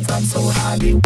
life, I'm so happy.